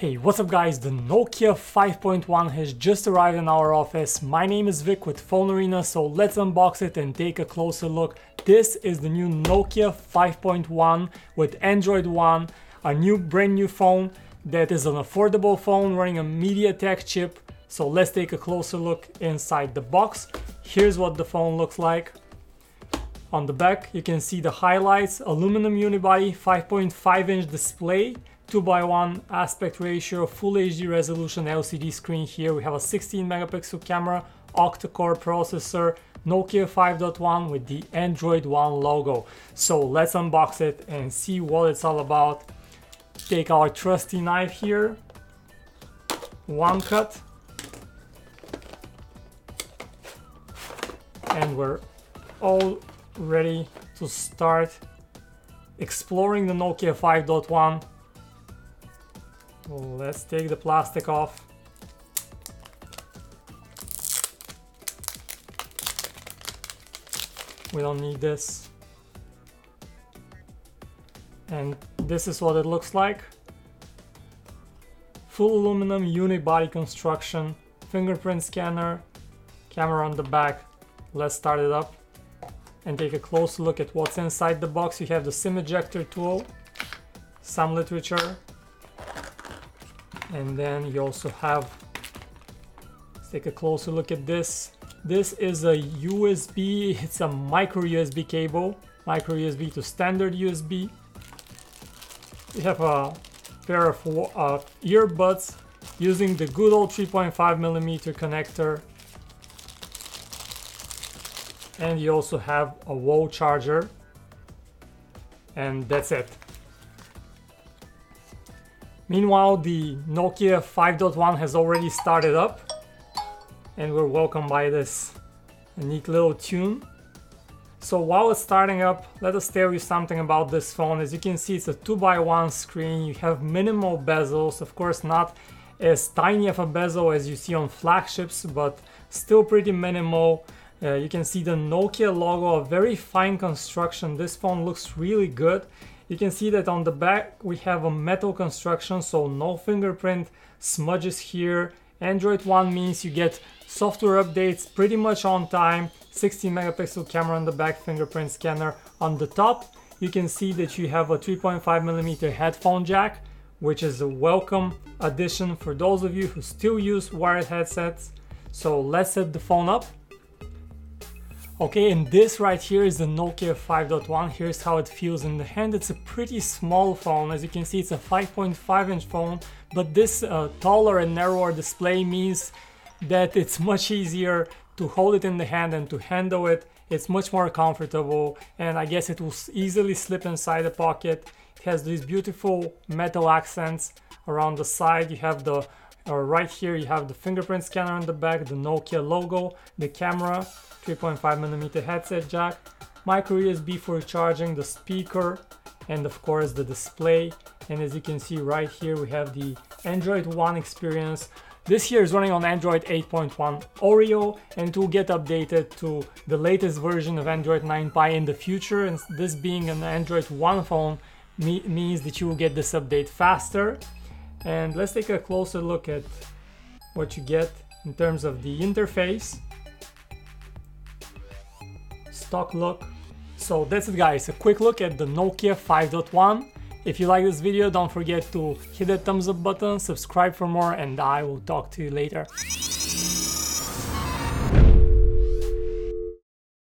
Hey, what's up guys? The Nokia 5.1 has just arrived in our office. My name is Vic with Phone Arena, so let's unbox it and take a closer look. This is the new Nokia 5.1 with Android One, a new brand new phone that is an affordable phone running a MediaTek chip. So let's take a closer look inside the box. Here's what the phone looks like. On the back, you can see the highlights, aluminum unibody, 5.5 inch display, 2x1 aspect ratio, full HD resolution LCD screen here. We have a 16 megapixel camera, octa-core processor, Nokia 5.1 with the Android One logo. So let's unbox it and see what it's all about. Take our trusty knife here, one cut, and we're all ready to start exploring the Nokia 5.1 Let's take the plastic off. We don't need this. And this is what it looks like. Full aluminum unibody construction, fingerprint scanner, camera on the back. Let's start it up and take a close look at what's inside the box. You have the SIM ejector tool, some literature, and then you also have let's take a closer look at this. This is a USB it's a micro USB cable micro USB to standard USB we have a pair of uh, earbuds using the good old 3.5 millimeter connector. And you also have a wall charger. And that's it Meanwhile, the Nokia 5.1 has already started up and we're welcomed by this neat little tune. So while it's starting up, let us tell you something about this phone. As you can see, it's a 2x1 screen. You have minimal bezels, of course not as tiny of a bezel as you see on flagships, but still pretty minimal. Uh, you can see the Nokia logo, a very fine construction. This phone looks really good. You can see that on the back we have a metal construction, so no fingerprint smudges here. Android One means you get software updates pretty much on time. 16 megapixel camera on the back, fingerprint scanner. On the top, you can see that you have a 3.5 millimeter headphone jack, which is a welcome addition for those of you who still use wired headsets. So let's set the phone up Okay, and this right here is the Nokia 5.1. Here's how it feels in the hand. It's a pretty small phone. As you can see, it's a 5.5 inch phone, but this uh, taller and narrower display means that it's much easier to hold it in the hand and to handle it. It's much more comfortable, and I guess it will easily slip inside the pocket. It has these beautiful metal accents around the side. You have the uh, right here, you have the fingerprint scanner on the back, the Nokia logo, the camera, 3.5mm headset jack, micro USB for charging, the speaker, and of course the display. And as you can see right here, we have the Android One experience. This here is running on Android 8.1 Oreo and to get updated to the latest version of Android 9 Pie in the future. And this being an Android One phone me means that you will get this update faster. And let's take a closer look at what you get in terms of the interface stock look. So that's it guys, a quick look at the Nokia 5.1. If you like this video, don't forget to hit that thumbs up button, subscribe for more, and I will talk to you later.